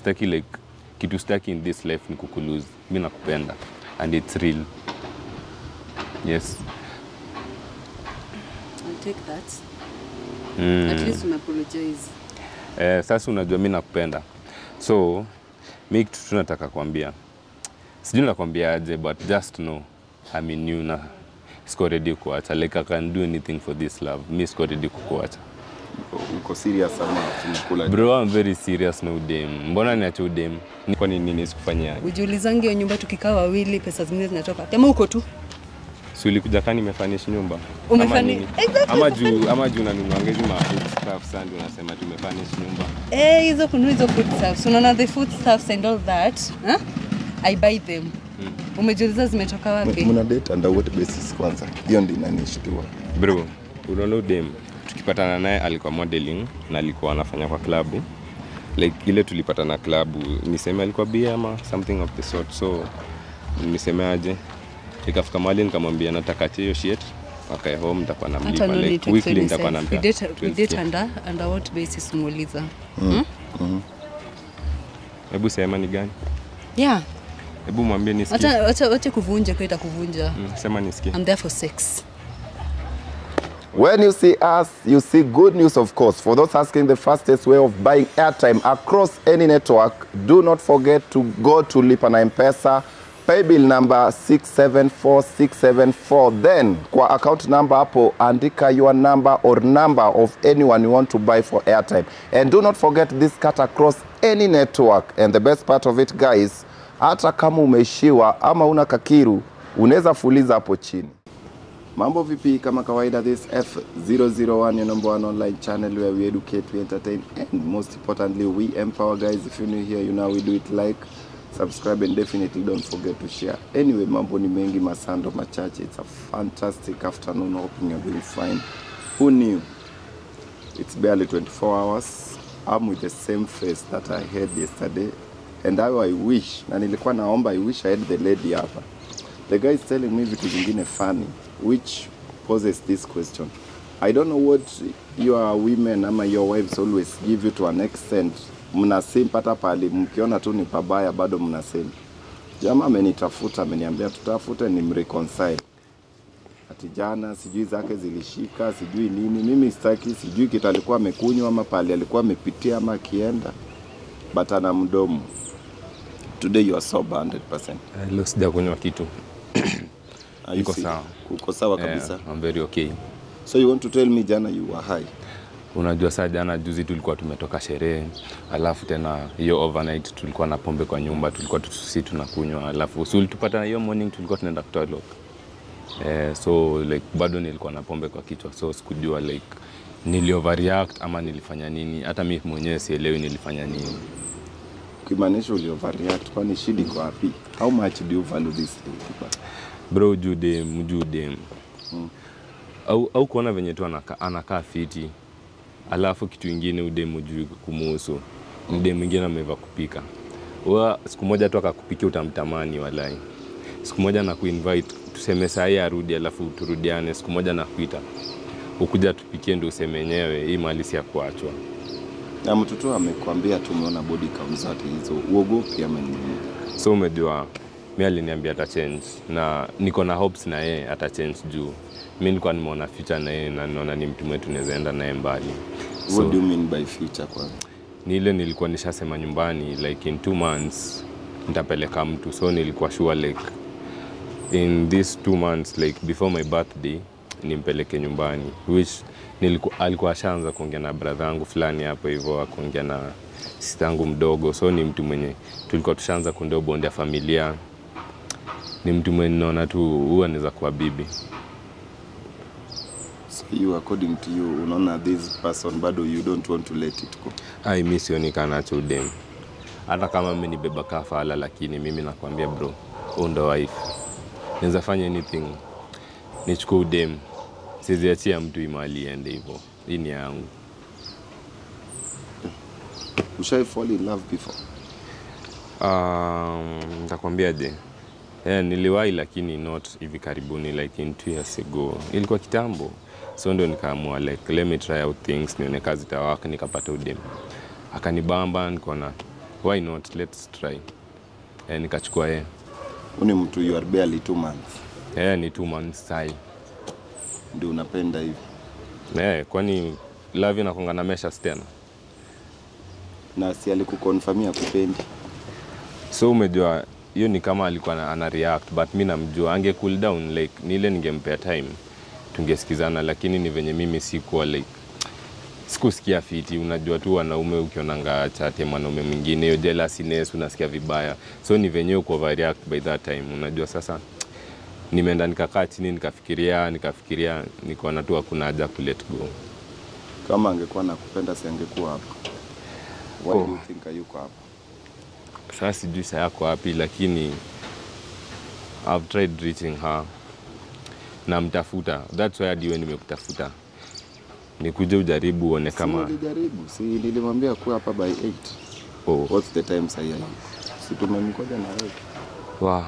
staki like kitu staki in this life ni kukulose mi nakupenda. And it's real. Yes. I'll take that. mm. At least umeapologize. Eh, sasa unajua mi nakupenda. So mi kitu tu nataka kuambia. Sijui nakwambia aje but just know I'm in you na siko ready kuacha like I can do anything for this love. Mi siko ready kukuacha Uko serious ama tunakula. bro I'm very serious na udem mbona niache udem Kwa nini sikufanyia Ujiulizange hiyo nyumba tukikaa wawili pesa zingine zinatoka. Kama uko tu. si ulikuja kani nimefanish nyumba Umefani- ama nini Exactly, ama juu ama juu nanunuanga hizi ma food stuff sandi unasema tumefanish nyumba Eh, hizo kununua hizo food stuffs. Unaona the food stuffs and all that. Huh? I buy them. Umejiuliza zimetoka wapi? Mna date under what basis kwanza? Hiyo ndio inanishtua. bro unaona udem tukipatana naye alikuwa modeling na alikuwa anafanya kwa klabu like ile tulipatana klabu niseme alikuwa bia ama something of the sort so nisemeaje ikafika mali nikamwambia nataka hiyo shit akae home nitakuwa namlipa like weekly nitakuwa yourself. We date, we 12K. date under, under what basis muuliza? hebu sema ni gani Yeah. hebu mwambie nisikie Acha acha kuvunja kwa itakuvunja. Mm, sema nisikie I'm there for sex. When you see us, you see good news, of course. For those asking the fastest way of buying airtime across any network, do not forget to go to Lipa na M-Pesa, pay bill number 674674. Then, kwa account number hapo, andika your number or number of anyone you want to buy for airtime. And do not forget this cut across any network. And the best part of it, guys, hata kama umeishiwa ama una kakiru, unaweza fuliza hapo chini. Mambo vipi? Kama kawaida, this F001, your number one online channel where we educate, we entertain, and most importantly, we empower guys. If you're new here, you know we do it like, subscribe, and definitely don't forget to share. Anyway, mambo ni mengi, masando machache. It's a fantastic afternoon. Hoping you're doing fine. Who knew? It's barely 24 hours. I'm with the same face that I had yesterday. And how I wish, na nilikuwa naomba, I wish I had the lady hapa. The guy is telling me vitu zingine funny, which poses this question. I don't know what your women ama your wives always give you to an extent. Mnasimp hata pale mkiona tu ni pabaya bado mnasimp. Jamaa amenitafuta ameniambia tutafute ni mreconcile. Ati jana sijui zake zilishika sijui nini, mimi sitaki, sijui kitu alikuwa amekunywa ama pale alikuwa amepitia ama akienda, but ana mdomo. Today you are sober 100%. Eh, leo sijakunywa kitu Iko sawa. Uko sawa kabisa. Yeah, I'm very okay So you want to tell me jana you were high? unajua saa jana juzi tulikuwa tumetoka sherehe alafu tena hiyo overnight tulikuwa na pombe kwa nyumba tulikuwa tusi tunakunywa alafu si ulitupata hiyo morning tulikuwa tunaenda kutoa eh, so like bado nilikuwa na pombe kwa kichwa so sikujua like nili overreact ama nilifanya nini hata mimi mwenyewe sielewi nilifanya nini Kimaanisha uli overreact, kwani shida iko wapi? How much do you value this lady? Bro jude mjude au, au kuona venye tu anaka, anakaa fiti alafu kitu ingine udemu juu kumuhusu. Mdemu mwingine ameva kupika. Wa siku moja tu akakupikia utamtamani walai. Siku moja na kuinvite tuseme sahii arudi alafu turudiane siku moja na kuita. Ukuja tupikie ndo useme nyewe hii mali si ya kuachwa. Na mtoto amekwambia tumeona body count zake hizo, uogopi ama nini? so umejua mi aliniambia atachange na niko na hopes na yeye atachange juu. Mi nilikuwa nimeona future na yeye na naona ni mtu mwetu naweza enda naye mbali. So, What do you mean by future kwanza? ni ile nilikuwa nishasema nyumbani like in two months nitapeleka mtu. So nilikuwa sure like in these two months like before my birthday nimpeleke nyumbani. Which nilikuwa, alikuwa ashaanza kuongea na brother yangu fulani hapo hivyo akuongea na sitangu mdogo. So ni mtu mwenye tulikuwa tushaanza kuondoa bonde ya familia ni mtu mwenye naona tu huwa anaweza kuwa bibi. So you according to you unaona this person bado you don't want to let it go. ai mi sionekana cho udem hata kama mimi nibeba kafala lakini mimi nakwambia bro huu ndo wife. Naweza fanya anything. Nichukue udem siziachia mtu imali iende hivyo. Hii ni yangu. Ushai fall in love before? um, ntakwambiaje yeah, niliwahi lakini not hivi karibuni like in two years ago. Ilikuwa kitambo. So ndo nikaamua like let me try out things nione kazi tawaka nikapata udem akanibamba nikaona why not? Let's try. Eh, nikachukua yeye Yeah. Uni mtu you are barely two months. Eh, yeah, ni two months sai. Ndio unapenda hivi. eh, yeah, kwani love inakonga na measures tena? Na si alikukonfirmia kupendi. so umejua hiyo ni kama alikuwa ana- react but mi namjua ange cool down like nile ningempea time tungesikizana lakini ni venye mimi sikuwa like sikusikia fiti unajua tu wanaume ukionanga chate mwanaume mwingine hiyo jealousness unasikia vibaya so ni venye uko overreact by that time unajua sasa nimeenda nikakaa chini nikafikiria nikafikiria nikaona tu hakuna haja ku let go Kama angekuwa nakupenda si angekuwa hapa. Why Oh. do you think hayuko hapa? Sasa sijui saa yako wapi lakini I've tried reaching her namtafuta that's why hadi wewe nimekutafuta nikuje ujaribu uone Si kama ulijaribu, si nilimwambia kuwa hapa by 8. oh, What's the time sasa hivi? Si tumemkoja na wewe. wow.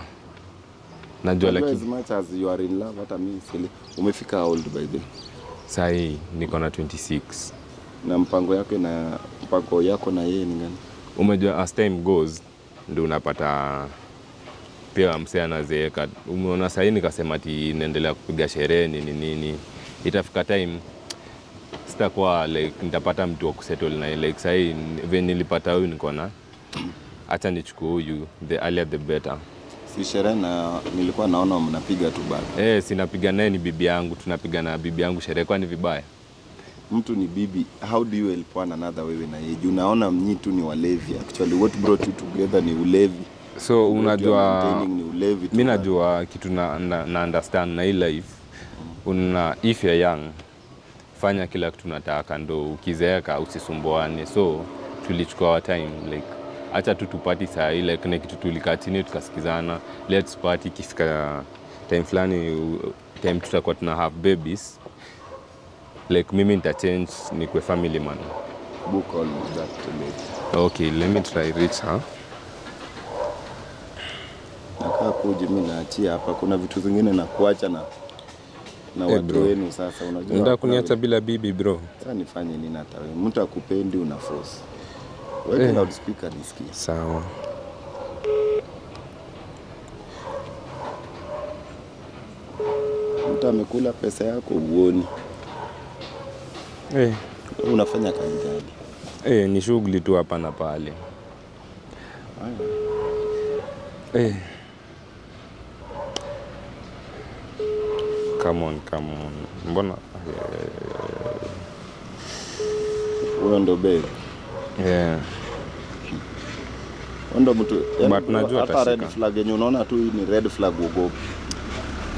najua lakini as much as you are in love hata mimi sili. Umefika old by the sasa saa hii niko na 26 Na mpango yako na mpango yako na yeye ni gani? umejua as time goes ndio unapata pia msee anazeeka. Umeona sahii nikasema ti naendelea kupiga sherehe nini nini. Itafika time sitakuwa like nitapata mtu wa kusettle naye. Like sahii venye nilipata huyu nikona hacha nichukue huyu the earlier the better. Si sherehe na nilikuwa naona mnapiga tu bado. eh sinapiga naye ni bibi yangu. Tunapiga na bibi yangu sherehe kwani vibaya Mtu ni bibi, how do you help one another wewe na yeye? Unaona mnyi tu ni walevi. Actually what brought you together ni ulevi. so unajua ni ulevi tu. mi najua kitu na, na, na understand na hii life una if you're young fanya kila kitu nataka ndo ukizeeka usisumbuane so tulichukua our time like acha tu tupati saa hii like na kitu tulikaa chini tukasikizana let's party ikifika time fulani time tutakuwa tuna have babies like mimi nitachange nikwe family man book on that lady. okay let me try reach her Nakaa kuji mimi naachia hapa. Kuna vitu zingine na kuacha na na hey, watu wenu sasa unajua. ndio kuniacha bila bibi bro Sasa nifanye nini hata wewe? Mtu akupendi una force. Weka hey. loudspeaker nisikie. sawa Mtu amekula pesa yako uoni. Eh. Unafanya kazi gani? Eh, ni shughuli tu hapa na pale. Eh. Come on, come on. Mbona? Huyo ndo babe. Yeah. Ndo mtu But najua hata red flag yenye unaona tu ni red flag ugopi.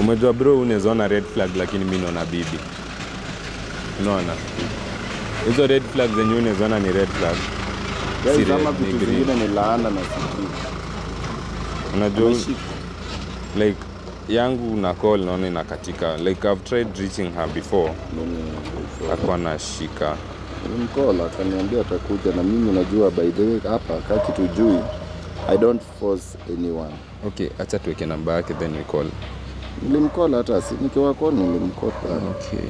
Umejua bro, unaweza ona red flag lakini mimi naona bibi. Unaona? Hizo red flag zenye unaziona ni red flag. Guys, Si ama red, ni vitu zingine ni laana na sijui. Unajua like yangu na call naona inakatika. Like I've tried reaching her before. akuwa Hakuwa nashika. mkola akaniambia atakuja, na mimi unajua, by the way, hapa kaa kitu jui, I don't force anyone. Okay, acha tuweke namba yake then we call. Nilimcall hata si nikiwa call, nilimcall. Okay.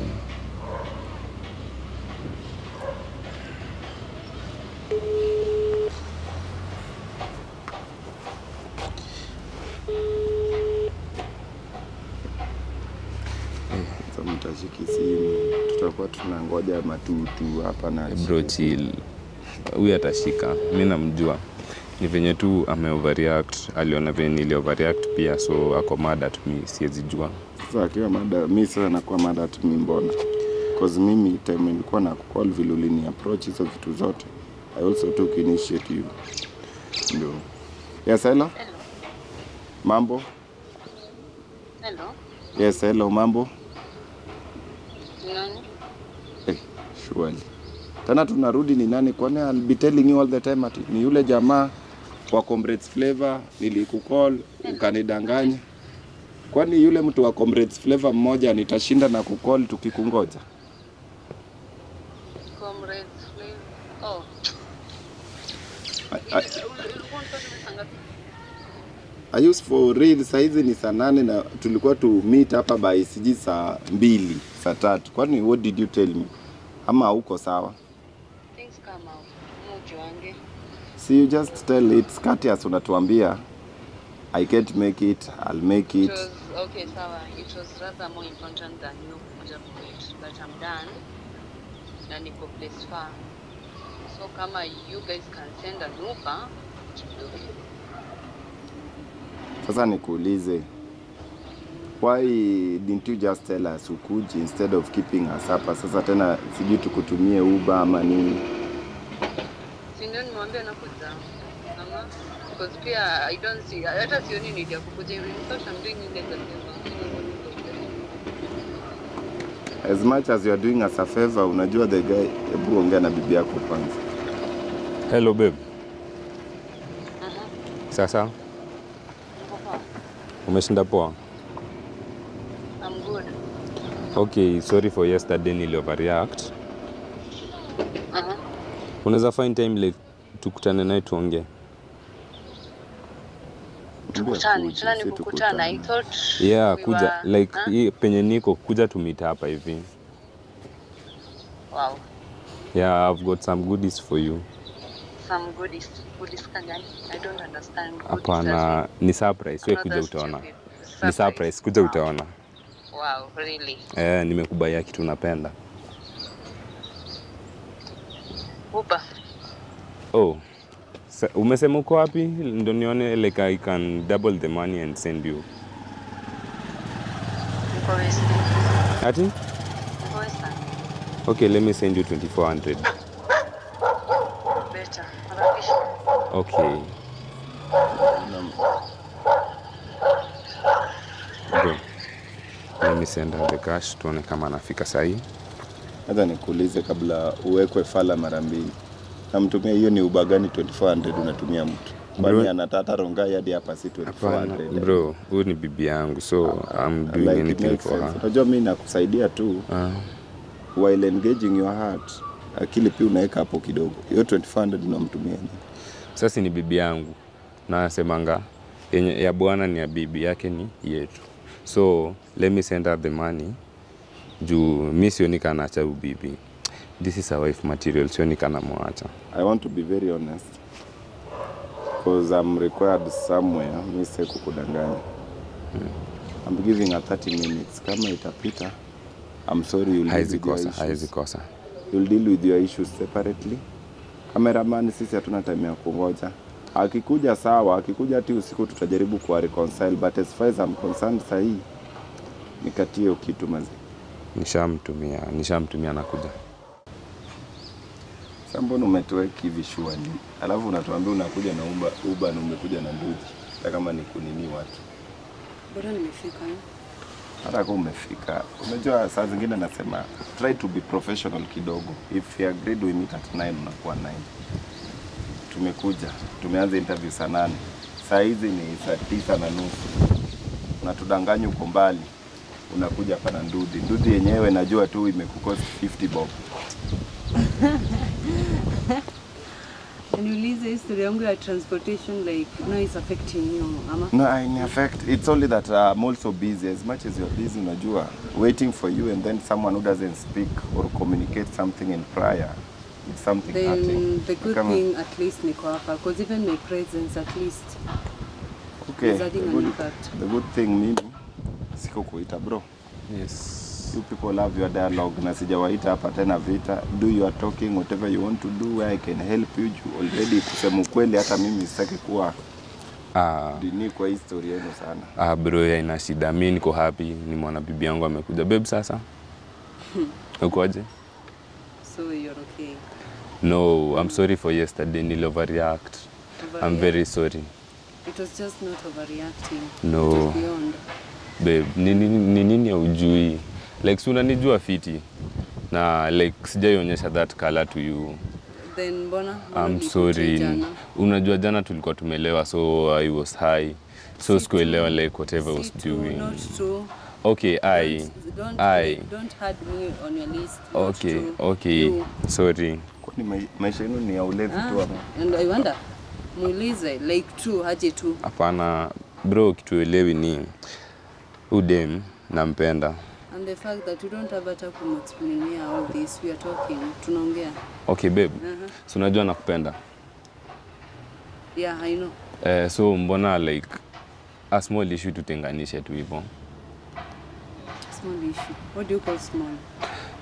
Sasa mtashiki simu, tunangoja matutu hapa na bro chill huyu atashika mi namjua ni venye tu ame overreact aliona venye nili overreact pia so ako mad at me siwezi jua Sasa akiwa mada, mi sasa nakuwa mada tu mi mbona cause mimi time nilikuwa na call vile ulini approach hizo vitu zote, I also took initiative. Ndio. Yes, hello. Mambo? Hello, Yes, hello, mambo? nani? Surely. Tena tunarudi ni nani? Kwani I'll be telling you all the time ati ni yule jamaa wa Comrades Flavor nilikukol ukanidanganya. Kwani yule mtu wa Comrades Flavor mmoja nitashinda na kukol tukikungoja? Comrades Flavor. Oh, I, I? I use for real saizi ni saa nane na tulikuwa tu meet hapa by sijui saa mbili saa tatu. Kwani what did you tell me? Ama uko sawa? Things come out. Mucho wange. See you just tell it's courteous unatuambia I can't make it, I'll make It it. was okay, sawa. It was rather more important than you kuja kuwait, but I'm done. Na niko place far. So kama you guys can send an Uber, it be okay. Sasa nikuulize. Why didn't you just tell us ukuji instead of keeping us hapa? Sasa tena sijui tukutumie Uber ama nini. Si ndio nimwambia nakuja. Ama because pia I don't see hata sioni need ya kukuja. In fact, I'm doing favor. As much as you are doing us a favor, unajua the guy, hebu ongea na bibi yako kwanza. Hello babe. Aha. Sasa Niko poa. umeshinda poa? Okay, sorry for yesterday nili overreact. Aha. Unaweza find time like tukutane naye tuongee. Tukutane. Kukutana. I thought Yeah, we kuja were- like Huh? hii penye niko kuja to meet hapa hivi. Wow. Yeah, I've got some goodies for you. Some goodies. Goodies ka gani? I don't understand. Hapana, ni surprise. Wewe kuja utaona. Ni surprise, kuja utaona. Wow, really? Eh, nimekubaia kitu napenda. Uber. Oh. Sa, umesema uko wapi? Ndio nione like I can double the money and send you. Niko. Ati? Niko Western. Okay, let me send you 2400. Better. Okay. Bro. Send the cash tuone kama anafika sahi. Hata nikuulize kabla uwekwe fala mara mbili. Namtumia hiyo ni ubagani gani 2400 unatumia mtu? Kwani anatata rongai hadi hapa si Hapana, 2400. bro, huyu ni bibi yangu so I'm doing Like anything for her. Unajua mimi nakusaidia tu Ah, while engaging your heart. Akili pia unaweka hapo kidogo. Hiyo 2400 unamtumia sasa ni bibi yangu na nasemanga yenye ya bwana ni ya bibi yake ni yetu. So let me send her the money juu mi sioni kanaacha ubibi. This is a wife material, sioni kana mwacha. I want to be very honest because I'm required somewhere. Mi sitaki kukudanganya. I'm giving her 30 minutes. Kama itapita, I'm sorry you'll deal with your kosa, issues. haizi kosa. You'll deal with your issues separately. Cameraman, sisi hatuna time ya kungoja. Akikuja sawa, akikuja hati usiku tutajaribu kuwa reconcile, but as far as I'm concerned sahii nikatie kitu mazi. Nishamtumia, nishamtumia nakuja. Sasa mbona umetuweka hivi shuani, Alafu unatuambia unakuja na Uber, Uber na umekuja na nduthi. Hata kama ni kunini watu. Bora nimefika. eh? hata kama umefika, unajua saa zingine nasema try to be professional kidogo. If you agreed we meet at 9 unakuwa 9. Tumekuja, tumeanza interview saa nane, saa hizi ni saa tisa na nusu, unatudanganya uko mbali, unakuja hapa na Ndudi Ndudhi yenyewe najua tu imekukost 50 bob. Niulize history yangu ya transportation like no is affecting you ama No, in effect, it's only that uh, I'm also busy. As much as you're busy, unajua, waiting for you and then someone who doesn't speak or communicate something in prior, it's something hurting. then the good Kama- thing at least niko hapa because even my presence at least Okay, is the good, an impact. the good thing mimi siko kuita bro. Yes. You people love your dialogue na sijawaita hapa tena vita. Do your talking whatever you want to do where I can help you. you Already kusema ukweli hata mimi sitaki kuwa Ah, dini kwa history yenu sana. ah bro, ya ina shida. Mi niko happy, ni mwana bibi yangu amekuja. Babe, sasa ukoje? so you're okay. No, I'm sorry for yesterday. Nil overreact. I'm very sorry. It was just not overreacting. No. It was beyond. Babe, ni nini ni ujui? haujui? Like si unanijua fiti na like sijaionyesha that color to you. Then mbona I'm sorry. jana? Unajua jana tulikuwa tumelewa so I was high. So Si sikuelewa like whatever I was doing. Not true. Okay, I Don't, don't, I don't hurt me on your list. Not Okay, true. okay. You. Sorry. Mai- maisha yenu ni ya ulevi tu hapa. Ndio and I wonder, muulize like tu aje tu. Hapana bro, kitu elewi ni udem nampenda. And the fact that you don't have hata kumexplainia all this, we are talking, tunaongea. Okay babe, Uh-huh. So unajua nakupenda. Yeah, I know. Eh, so mbona like a small issue tutenganishe tu hivyo. Small issue. What do you call small?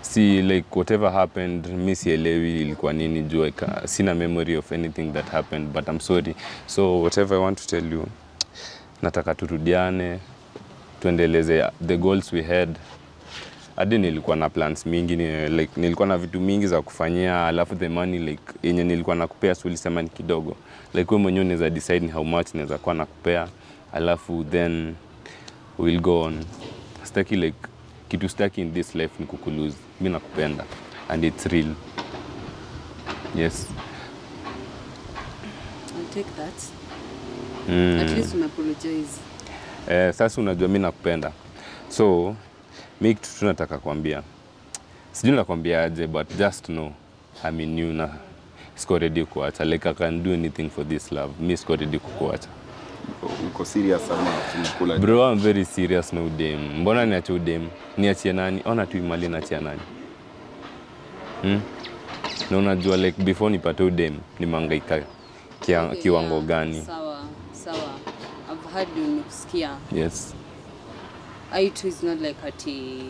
Si like whatever happened mi sielewi ilikuwa nini juu ika- sina memory of anything that happened but I'm sorry. So whatever I want to tell you nataka turudiane tuendeleze the goals we had. Hadi nilikuwa na plans mingi ni, like nilikuwa na vitu mingi za kufanyia alafu the money like yenye nilikuwa nakupea si ulisema ni kidogo. Like wewe mwenyewe unaweza decide ni how much naweza kuwa nakupea alafu then we'll go on. Staki like kitu staki in this life ni kukulose. Mi nakupenda. And it's real. Yes. I'll take that. mm. At least umeapologize. Eh, sasa unajua mi nakupenda. So mi kitu tunataka kuambia. Sijui nakwambia aje but just know I'm in you na siko ready kuacha like I can do anything for this love. Mi siko ready kukuacha Uko serious ama tunakula. bro I'm very serious na udem mbona niache udem niachie nani ona tu imali niachia nani hmm? na unajua like before nipate udem nimangaika kia, Okay, kiwango yeah, gani Sawa, sawa. I've heard you nikusikia. yes I too is not like ati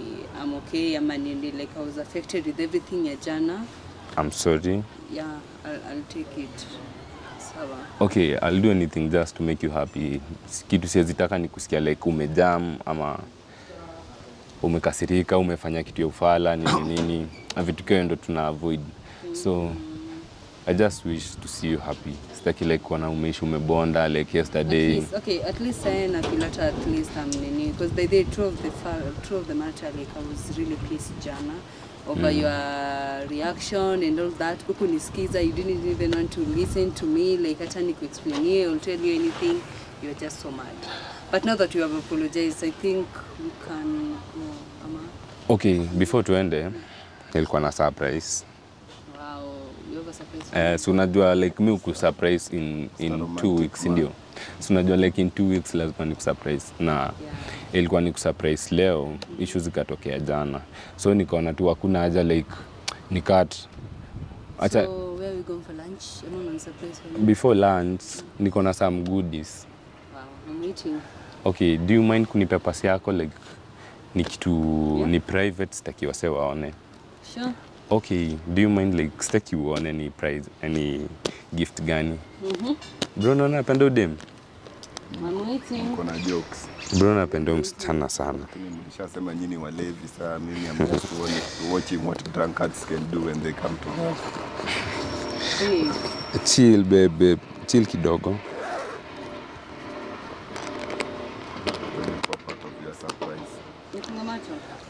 I'm okay ama nini like I was affected with everything ya jana. I'm sorry Yeah, I'll, I'll take it. Okay I'll do anything just to make you happy. Kitu siwezitaka ni kusikia like umejam ama umekasirika umefanya kitu ya ufala nini nini na vitu kio ndo tuna avoid. So I just wish to see you happy. Sitaki like kuona umeishi umebonda like At yesterday least, okay, at least I na feel at least I'm nini because by the truth of the truth of the matter like I was really pissed jana over mm. your reaction and all that. Ukunisikiza, you didn't even want to listen to me like hata nikuexplainie or tell you anything. You're just so mad. But now that you have apologized, I think we can go. Ama, okay before tuende nilikuwa na surprise wow, you have a surprise. for Eh, so unajua like mi uku surprise in, in two weeks ndio so unajua like in two weeks lazima ni surprise na ilikuwa ni kusurprise leo issue zikatokea jana so nikaona tu hakuna haja like ni cut acha So where we going for lunch? Ama una surprise for me? before lunch niko na some goodies Wow, I'm waiting. okay do you mind kunipa pasi yako like ni kitu Yeah. ni private sitaki wase waone Sure. okay do you mind like sitaki uone ni prize any gift gani bro naona napenda udem I'm waiting. Uko na jokes. bro napenda msichana sana Lakini nyinyi walevi saa mimi am just watching what drunkards can do when they come to work. Chill babe chill kidogo.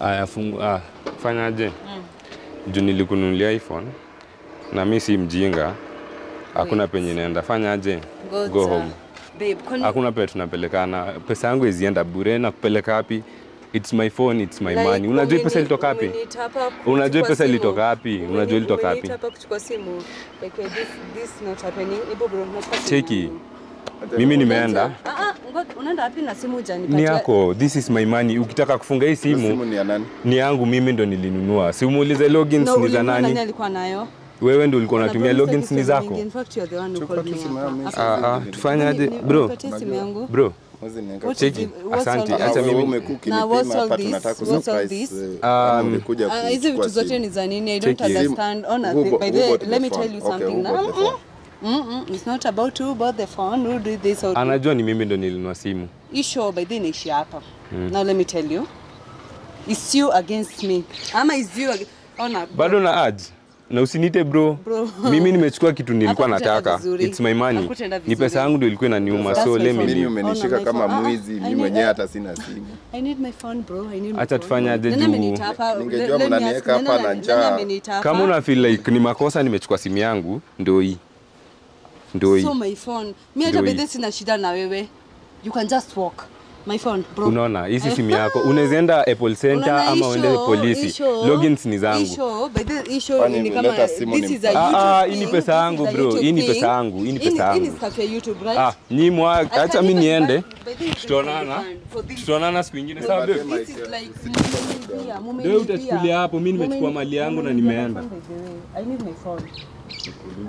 Aya fungu ah, fanyaje juu nilikununulia iphone na mi si mjinga. Hakuna penye naenda. Fanyaje? Go home Babe, kon... hakuna pesa tunapelekana. Pesa yangu izienda bure na kupeleka wapi? It's my phone it's my like, money. Unajua pesa ilitoka wapi? Unajua pesa ilitoka wapi? Unajua ilitoka wapi? cheki. Mimi nimeenda. Ah, ah, ngoja, unaenda wapi na simu ni yako. This is my money. Ukitaka kufunga hii Simu simu ni ya nani? ni yangu mimi ndo nilinunua. Si umuulize logins No, ni za nani? nani alikuwa nayo? Wewe ndo ulikuwa Na unatumia login ni zako. Ah, ah, tufanyaje Ni- bro simu yangu. bro niweka Cheki, asante, acha mimi- eh, ulikuja Ah, hizi vitu zote ni za nini? I don't understand. By the way, let me tell you something. now. Mm, mm, mm, It's not about who bought the phone, who did this or anajua ni mimi ndo nilinunua simu Isho, by the way inaishi hapa. Now let me tell you. It's you against me. Ama is you against... Ona. bado na add na usinite bro. Bro. mimi nimechukua kitu nilikuwa nataka it's my money ni pesa yangu ndio ilikuwa inaniuma so let me. Mimi leave. umenishika kama. Ah, mwizi, mimi mwenyewe hata sina simu. I need my phone bro. I need my Acha phone. tufanyaje juu- Ningejua mnaniweka hapa na njaa. kama una feel like ni makosa nimechukua simu yangu ndio hii ndio hii So my phone. mimi hata bidhi bedhe sina shida na wewe. You can just walk. My phone, bro. unaona hii si simu yako unawezaenda apple center ama uende polisi Isho, logins ni zangu Isho, by the- hii show Kwani ni kama- leta simu this ni- is a Ah, YouTube ah, hii ni pesa yangu, bro. Hii ni pesa yangu, hii ni pesa hii ni yangu. stuff ya YouTube, right? ah nyimwa I acha mimi niende tutaonana tutaonana siku nyingine. sawa babe This is like utachukulia hapo, mimi nimechukua mali yangu na nimeenda. I need my phone.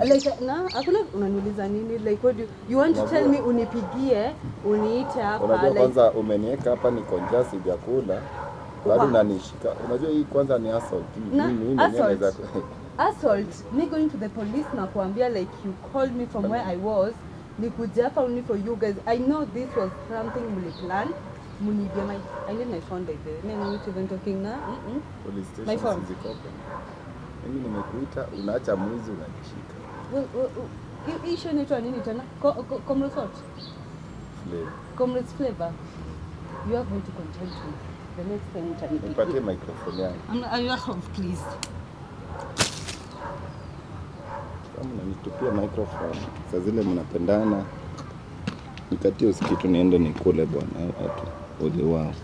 Like na hakuna unaniuliza nini like what do you, you want to tell me unipigie uniite hapa Unajua like kwanza umeniweka hapa ni konja sijakula. Bado nanishika. Unajua hii kwanza ni assault. Na, Mimi naweza assault me going to the police na kuambia like you called me from where I was nikuja hapa only for you guys I know this was something mliplan munibia my I need my phone by the way Me, not even talking na mm -mm. police station My phone. Mimi nimekuita unaacha mwizi unanishika. Hii- show inaitwa nini tena Co- co- Comrades what? Flavor. Comrades flavor you are going to content me the next time Nipatie microphone yangu. I'm not, not please Kama unanitupia microphone, saa zile mnapendana, nikatie usikitu niende nikule bwana, watu ole wao.